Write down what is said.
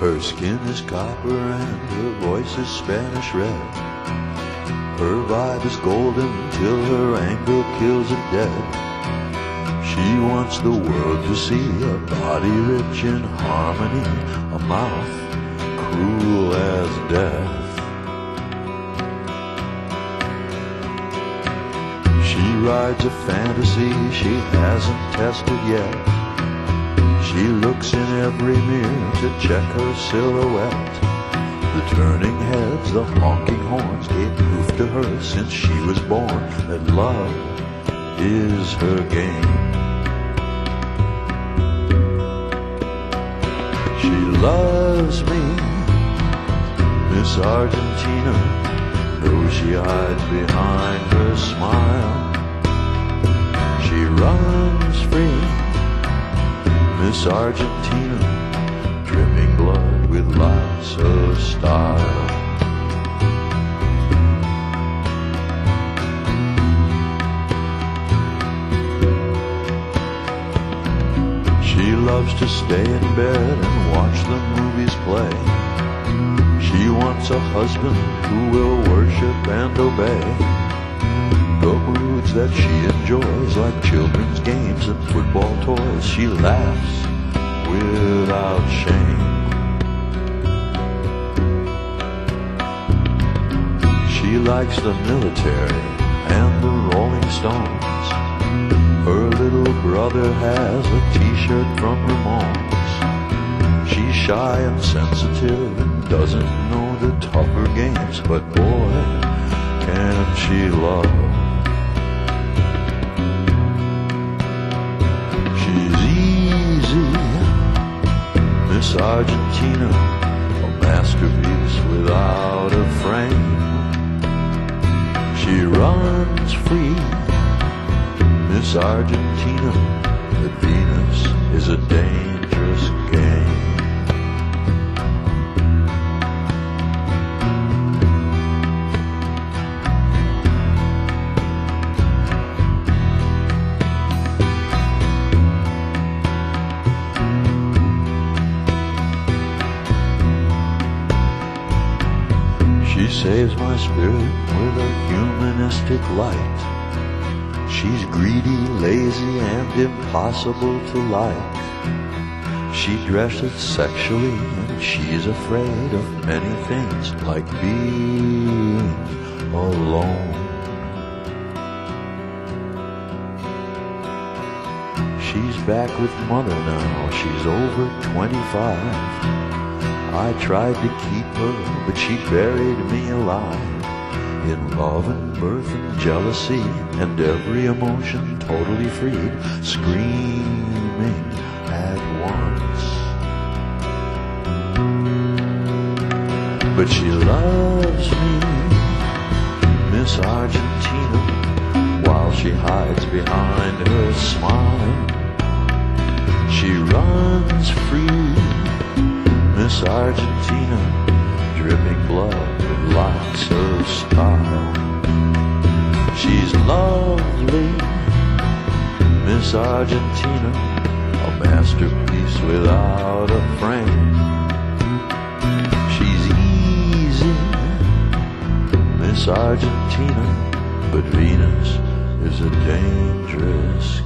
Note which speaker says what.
Speaker 1: Her skin is copper and her voice is Spanish red. Her vibe is golden till her anger kills it dead. She wants the world to see a body rich in harmony, a mouth cruel as death. She rides a fantasy she hasn't tested yet. She looks in every mirror to check her silhouette. The turning heads, the honking horns gave proof to her since she was born that love is her game. She loves me, Miss Argentina, though she hides behind her smile. She runs free, Miss Argentina, dripping blood with lots of style. She loves to stay in bed and watch the movies play. She wants a husband who will worship and obey. The moods that she enjoys, like children's games and football toys, she laughs without shame. She likes the military and the Rolling Stones. Her little brother has a t-shirt from Ramones. She's shy and sensitive and doesn't know the tougher games, but boy, can she love. Argentina, a masterpiece without a frame. She runs free, Miss Argentina, saves my spirit with a humanistic light. She's greedy, lazy, and impossible to like. She dresses sexually and she's afraid of many things like being alone. She's back with mother now, she's over 25. I tried to keep her, but she buried me alive. In love and mirth and jealousy and every emotion totally freed, screaming at once. But she loves me, Miss Argentina, while she hides behind her smile. She runs free, Miss Argentina, dripping blood with lots of style. She's lovely, Miss Argentina, a masterpiece without a frame. She's easy, Miss Argentina, but Venus is a dangerous